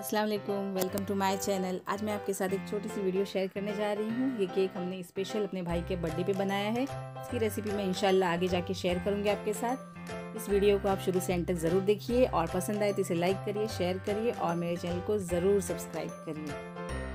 अस्सलाम वालेकुम welcome to my channel आज मैं आपके साथ एक छोटी सी वीडियो शेयर करने जा रही हूँ। ये केक हमने स्पेशल अपने भाई के बर्थडे पे बनाया है। इसकी रेसिपी मैं इंशाल्लाह आगे जाके शेयर करूँगी आपके साथ। इस वीडियो को आप शुरू से एंड तक ज़रूर देखिए और पसंद आए तो इसे लाइक करिए शेयर करिए और मेरे चैनल को ज़रूर सब्सक्राइब करिए।